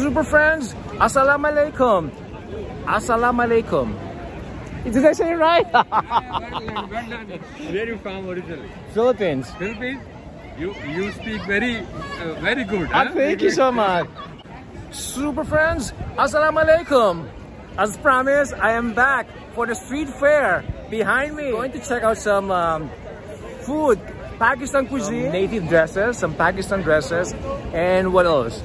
Super friends, Assalamu alaikum. Assalamu alaikum. Did I say it right? Where you from originally? Philippines. Philippines? You you speak very uh, very good. Ah, huh? thank you so much. Super friends, Assalamu alaikum. As promised, I am back for the street fair behind me. Going to check out some um, food, Pakistan cuisine, native dresses, some Pakistan dresses, and what else?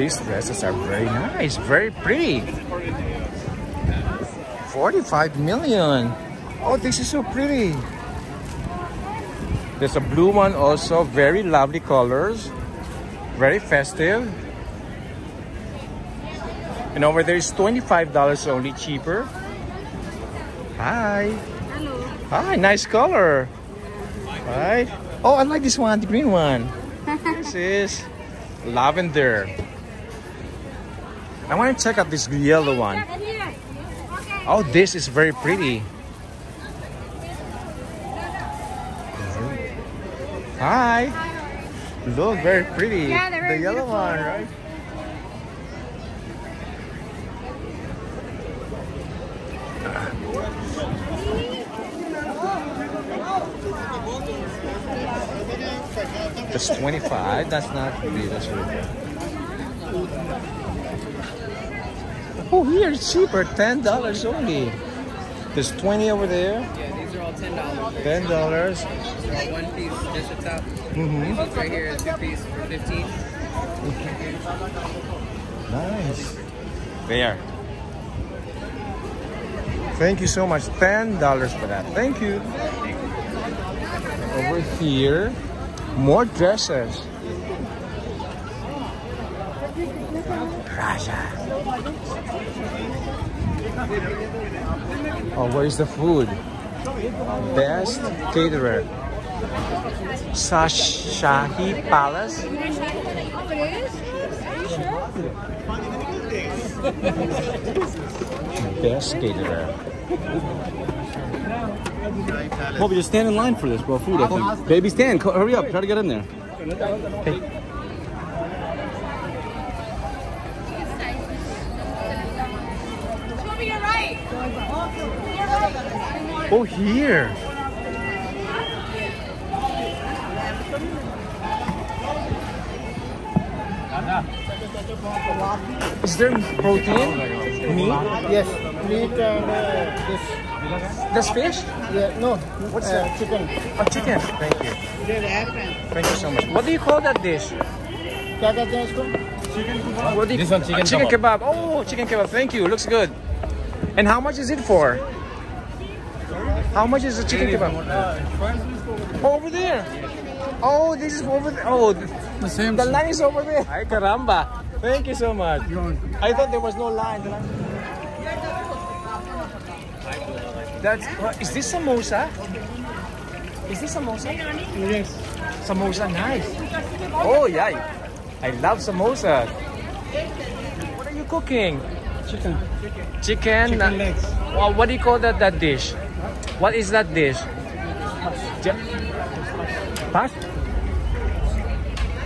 These dresses are very nice, very pretty. 45 million. Oh, this is so pretty. There's a blue one also, very lovely colors, very festive. And over there is $25 only cheaper. Hi. Hello. Hi, nice color. Right? Oh, I like this one, the green one. this is lavender. I want to check out this yellow one. Oh, this is very pretty. Hi. Look, very pretty. Yeah, they're very The yellow beautiful. one, right? Just 25. That's not really that's really Oh, here it's cheaper. Ten dollars only. There's 20 over there. Yeah, these are all ten dollars. Ten dollars. One piece dish at top. Mm-hmm. These right here is two piece for fifteen. Okay. Nice. There. Thank you so much. Ten dollars for that. Thank you. Over here, more dresses. Raja. Oh, where's the food? Best caterer. Sash Shahi Palace. Best caterer. Kobe, just stand in line for this, bro. Food, I think. Baby, stand. Hurry up. Try to get in there. Oh, here. Is there protein? Meat? Yes, meat and uh, this. This fish? Yeah, no. What's uh, that? Chicken. Oh, chicken. Thank you. Thank you so much. What do you call that dish? What do you, chicken. This one chicken, uh, chicken kebab. kebab. Oh, chicken kebab. Thank you. Looks good. And how much is it for? How much is the chicken kebab? Oh, over there. Oh, this is over there. Oh, The same. the line is over there. Ay, caramba. Thank you so much. I thought there was no line. That's, Is this samosa? Is this samosa? Yes. Samosa, nice. Oh, yeah. I love samosa. What are you cooking? Chicken. Chicken. Chicken legs. Well, what do you call that that dish? What is that dish? Ja- Pas?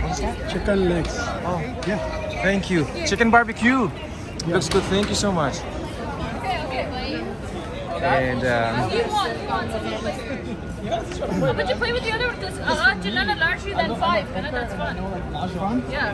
What's that? Chicken legs. Oh, Yeah. thank you. Chicken barbecue. Looks good. Thank you so much. And um, You want, you want Oh, but you play with the other one. This, uh, uh, none are larger than five. None that's fun. Last? Yeah.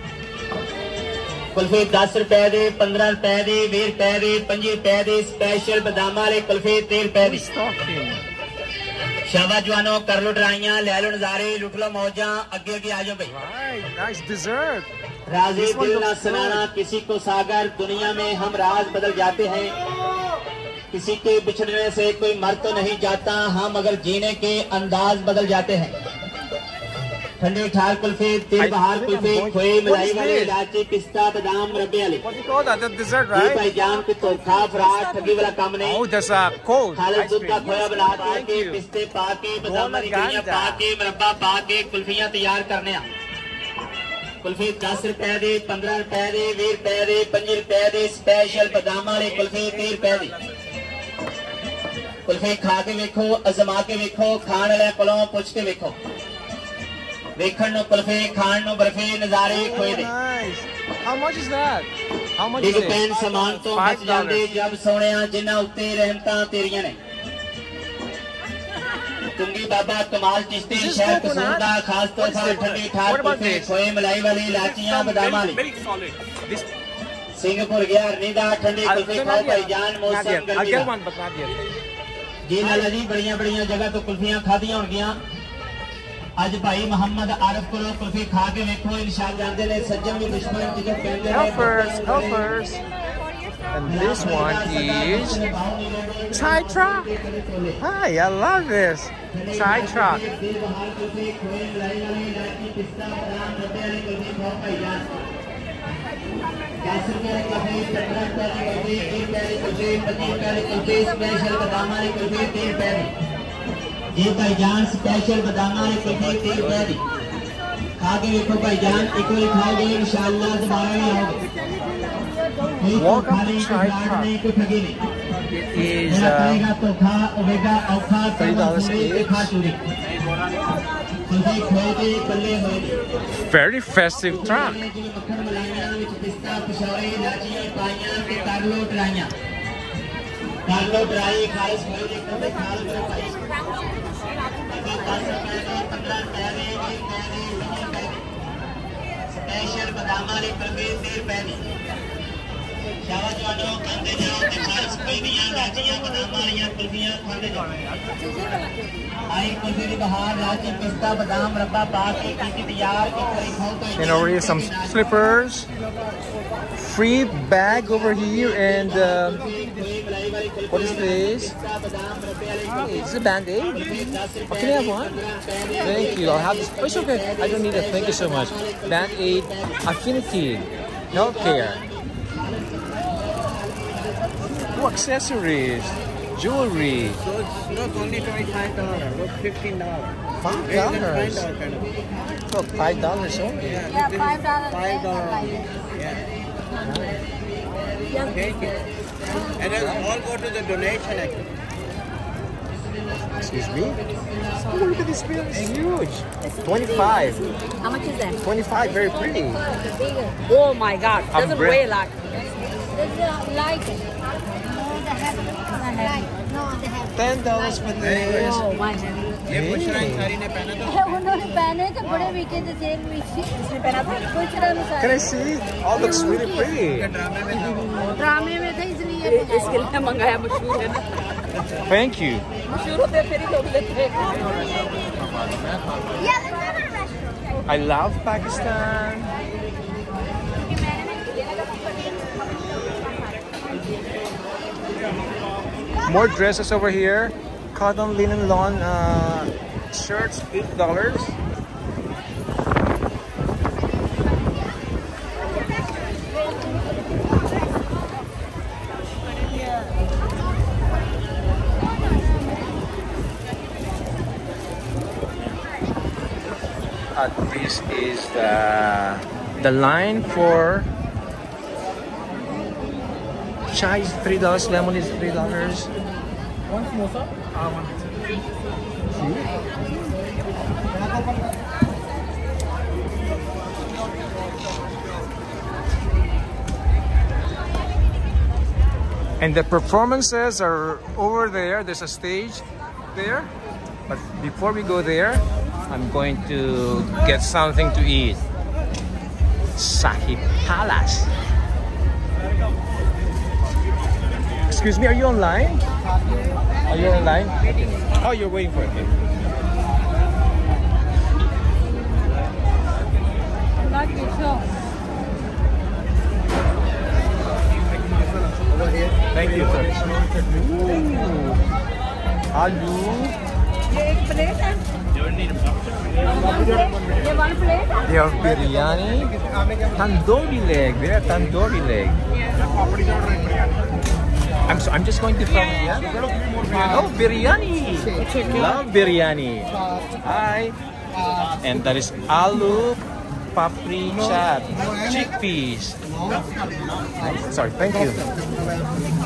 Kulfi دس روپئے دی پندرہ روپے دی پنج روپے دیشمے کلفی تین روپے دیجا آ جاؤ گئی سنانا کسی کو ساگر دنیا میں ہم راز بدل جاتے ہیں کسی کے بچھڑنے سے کوئی مر تو نہیں جاتا ہم اگر جینے کے انداز بدل جاتے ہیں ٹھنڈے چھار کلفے تیل بہار کلفے کھوئے ملائی والے الائچی پستہ بادام ربے والے یہ جی بھائی جان کی توقع فراٹ ٹھگی والا کام نہیں۔ خالص دودھ کا کھویا بنا کے پستے پا کے بادام ربیاں پا کے مربع پا کے کلفیاں تیار کرنے ہیں کلفے دس روپے دے پندرہ روپے دے وی روپے دے پنجی روپے دے سپیشل بادام والے کلفے تی روپے دے۔ کلفے کھا کے ویکھو ازما کے ویکھو کھان والے کولوں پوچھ کے ویکھو۔ ویکھن نو کلفے کھان نو برفے نظارے کوئی دے۔ How پین سامان تو بچ جاندے جب سونیاں جنہ اتے رحمتاں تیریاں نے۔ تنگی بابا کمال چشتی شہر قصور دا خاص تحفہ ٹھنڈی ٹھار کلفے کھوئے ملائی والی لاچیاں بداماں لی سنگپور گیا ارنیدہ ٹھنڈی کلفے کھاؤ بھائی جان موسم گرمی دا۔ جی, جی، بڑیاں بڑیاں جگہ تو کلفیاں کھا دیاں ہونگیاں۔ ਅੱਜ ਭਾਈ ਮੁਹੰਮਦ ਆਰਫ ਕੋਲੋਂ ਕੁਲਫੀ ਖਾ ਕੇ ਵੇਖੋ ਇਨਸ਼ਾਅੱਲਾ ਜਾਂਦੇ ਨੇ ਸੱਜਣ ਵੀ ਦੁਸ਼ਮਣ ਜਿਹਨੂੰ ਕਹਿੰਦੇ ਨੇ Helpers, helpers. And this one is Thai truck. Hi, I love this. Thai truck. Special ਬਦਾਮਾਂ ਵਾਲੀ ਕੁਲਫੀ 30 ਰੁਪਏ ਦੀ ਇਹ ਭਾਈਜਾਨ ਸਪੈਸ਼ਲ ਬਦਾਮਾਂ ਵਾਲੀ ਕੁਲਫੀ 30 ਰੁਪਏ ਦੀ ਖਾ ਕੇ ਵੇਖੋ ਭਾਈਜਾਨ ਇੱਕ ਵਾਰੀ ਖਾਓਗੇ ਇਨਸ਼ਾਅੱਲਾ ਦੁਬਾਰਾ ਵੀ ਆਓਗੇ ਕੋਈ Welcome ਧੋਖਾ to ਨਹੀਂ, Chai ਕੋਈ ਫਰਾਡ Truck. ਨਹੀਂ ਕੋਈ ਠੱਗੀ ਨਹੀਂ It is ਜਿਹੜਾ uh, ਕਰੇਗਾ ਧੋਖਾ ਹੋਵੇਗਾ ਔਖਾ Three dollars ਤੇ each. ਖਾ ਚੋਰੀ ਕੁਲਫੀ ਖੋਏ ਦੇ ਬੱਲੇ ਹੋਏ ਨੇ very festive truck. ਜਿਵੇਂ ਮੱਖਣ ਮਲਾਈਆਂ ਵਿੱਚ ਪਿਸਤਾ ਪਸ਼ੌਰੇ ਇਲਾਚੀਆਂ ਪਾਈਆਂ ਤੇ ਕਰ ਲੋ ਡਰਾਈਆਂ کانوں برائی خواہش میری کبھی کانوں میں خواہش ابھی دس پہلے پندرہ پہلے ایک پہلے نہیں پہلے اسپیشل بدامہ نے پرویز دیر پہلے ਸਪੈਸ਼ਲ ਬਦਾਮਾਂ ਵਾਲੀ ਕੁਲਫੀ 30 ਰੁਪਏ ਦੀ ਸ਼ਾਬਾਸ਼ ਜਵਾਨੋ ਖਾਂਦੇ ਜਾਓ ਤੇ ਖਾਲਸ ਹੋਏ ਦੀਆਂ ਇਲਾਚੀਆਂ ਬਦਾਮਾਂ ਵਾਲੀਆਂ ਕੁਲਫੀਆਂ ਖਾਂਦੇ ਜਾਓ ਆਈ ਕੁਲਫੀ ਦੀ ਬਹਾਰ ਇਲਾਚੀ ਪਿਸਤਾ ਬਦਾਮ ਰੱਬਾ ਪਾ ਕੇ ਕੀਤੀ ਤਿਆਰ ਇੱਕ ਵਾਰੀ ਖਾਓ ਤਾਂ And over here, some slippers. Free bag over here, and um, what is this? Hey, is this a band aid? Oh, can I have one? Thank you. I'll have this. Oh, it's okay. I don't need it. Thank you so much. Band aid, affinity, healthcare. Oh, accessories, jewelry. So it's look only twenty-five dollars. Look, fifteen dollars. Five dollars. Look, five dollars only. Yeah, five dollars. Five dollars. Yeah. Take it. And then all go to the donation account. Excuse me? Oh, look at this bill. It's huge. 25. How much is that? 25, very pretty. Oh my God! Doesn't Umbrella. weigh like. Like it. No, they have like. No, they have. Ten dollars for this. Oh my God! ये पूछ रहा है सारी ने पहना था उन्होंने पहने थे बड़े वीके थे सेल में इसने पहना था कुछ रंग Can I see? All looks really pretty. ड्रामे में था ड्रामे में थे इसलिए इसके लिए मंगाया मशहूर है ना Thank you. मशहूर होते हैं, फिर ही लोग लेते हैं Yeah, that's not a restaurant. I love Pakistan. More dresses over here. Cotton linen lawn uh, shirts, eight dollars. Uh, this is the the line for chai is three dollars, lemon is three dollars. One samosa? Ah, one. And the performances are over there. There's a stage there. But before we go there, I'm going to get something to eat. Sahib Palace. Excuse me, are you online? Are you online? Oh, you're waiting for it. Okay. Thank you, sir. Ooh. Aloo. They have biryani, tandoori leg. They have tandoori leg. Yeah. I'm so, I'm just going to try biryani. Oh, biryani! Love biryani. Hi. And that is aloo papri chat, chickpeas. Sorry, thank you.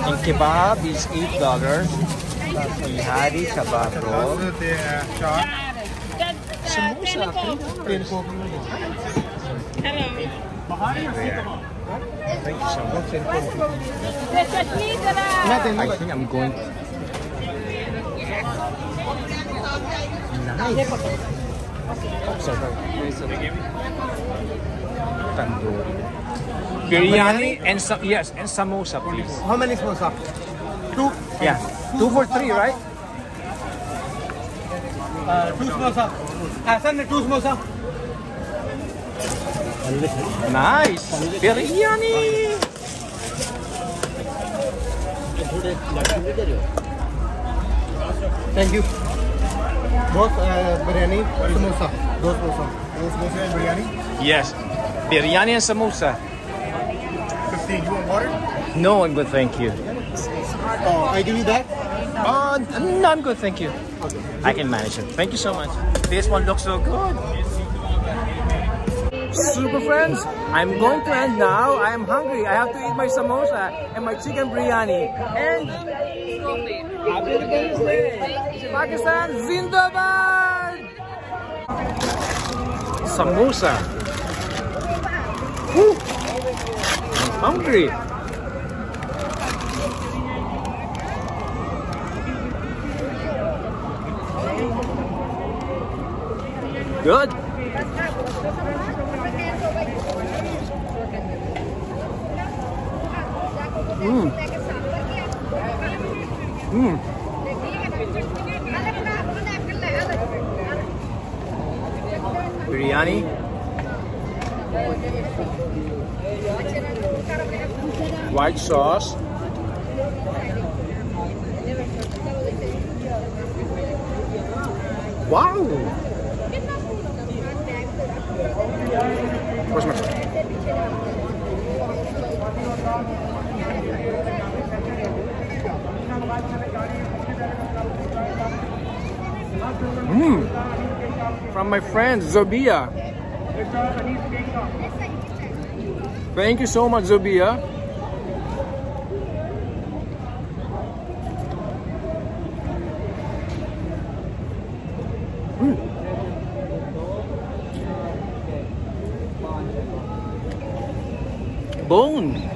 And kebab is eight dollars. Bihari kebab roll. Samosa, Thank you so much. I think I'm going. Nice. Oh, sorry. Biryani and some, yes, and samosa, please. How many samosa? Two? Yeah. Two for three, right? Uh, two samosa. Uh, send two samosa. Nice. Biryani. Thank you. Both uh, biryani, samosa. Those samosa. Those samosa and biryani. Yes, biryani and samosa. 15. You want water? No, I'm good, thank you. Oh, I give you that. Oh, no, I'm good, thank you. I can manage it. Thank you so much. This one looks so good. Super friends, I'm going to end now. I am hungry. I have to eat my samosa and my chicken biryani. And! Pakistan Zindabad! Samosa. I'm hungry. Good. Mm. Mm. Biryani. White sauce. Wow. Where's my Mm. From my friend Zobia. Thank you so much, Zobia. Mm. Bone.